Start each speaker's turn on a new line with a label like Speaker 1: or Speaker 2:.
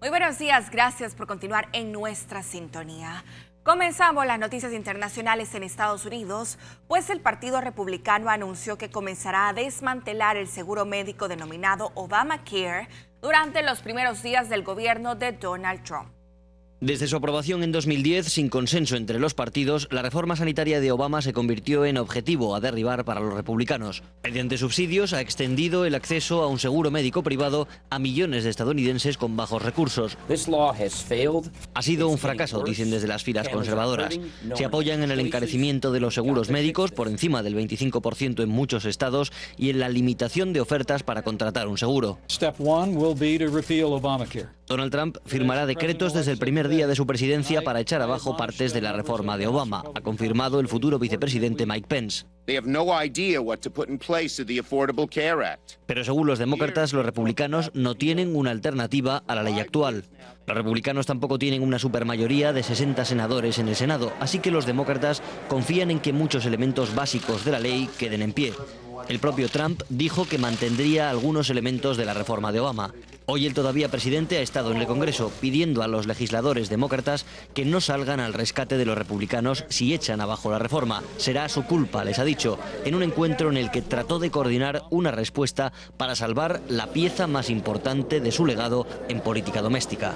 Speaker 1: Muy buenos días, gracias por continuar en nuestra sintonía. Comenzamos las noticias internacionales en Estados Unidos, pues el Partido Republicano anunció que comenzará a desmantelar el seguro médico denominado Obamacare durante los primeros días del gobierno de Donald Trump.
Speaker 2: Desde su aprobación en 2010, sin consenso entre los partidos, la reforma sanitaria de Obama se convirtió en objetivo a derribar para los republicanos. Mediante subsidios ha extendido el acceso a un seguro médico privado a millones de estadounidenses con bajos recursos. Ha sido un fracaso, dicen desde las filas conservadoras. Se apoyan en el encarecimiento de los seguros médicos por encima del 25% en muchos estados y en la limitación de ofertas para contratar un seguro. Donald Trump firmará decretos desde el primer día de su presidencia para echar abajo partes de la reforma de Obama, ha confirmado el futuro vicepresidente Mike Pence. Pero según los demócratas, los republicanos no tienen una alternativa a la ley actual. Los republicanos tampoco tienen una supermayoría de 60 senadores en el Senado, así que los demócratas confían en que muchos elementos básicos de la ley queden en pie. El propio Trump dijo que mantendría algunos elementos de la reforma de Obama. Hoy el todavía presidente ha estado en el Congreso pidiendo a los legisladores demócratas que no salgan al rescate de los republicanos si echan abajo la reforma. Será su culpa, les ha dicho, en un encuentro en el que trató de coordinar una respuesta para salvar la pieza más importante de su legado en política doméstica.